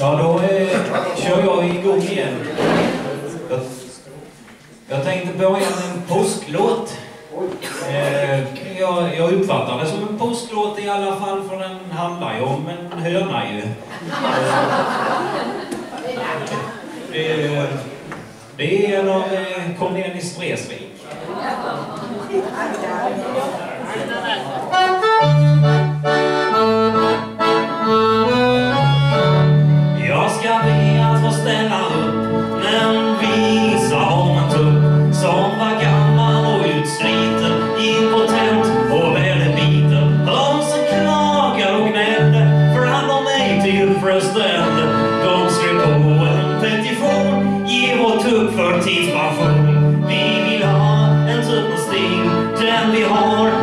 Ja, då eh, kör jag igång igen. Jag, jag tänkte börja med en påsklåt. Eh, jag, jag uppfattar det som en påsklåt i alla fall, för den handlar ju om en höna ju. Eh, det är en av eh, Cornelis Vreeswijk. rösten de skrev på en petition Ge vårt tupp för tidspension. Vi vill ha en tuppnålsting Den vi har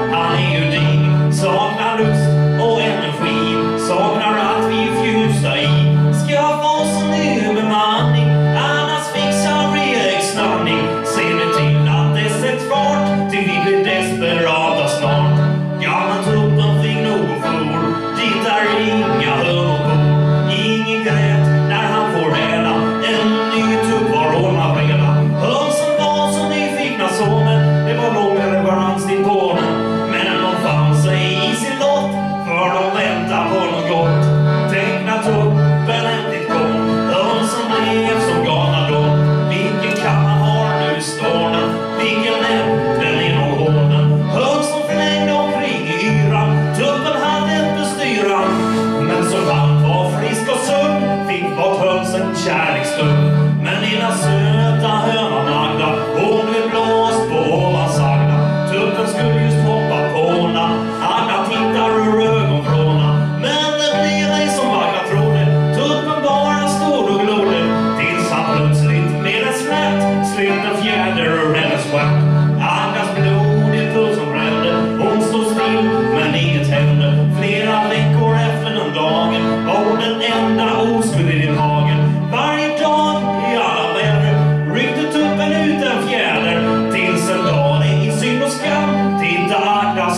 kärleksstund. Men dina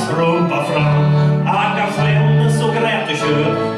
Rumpa fram. Akka flämmen så grät du kött.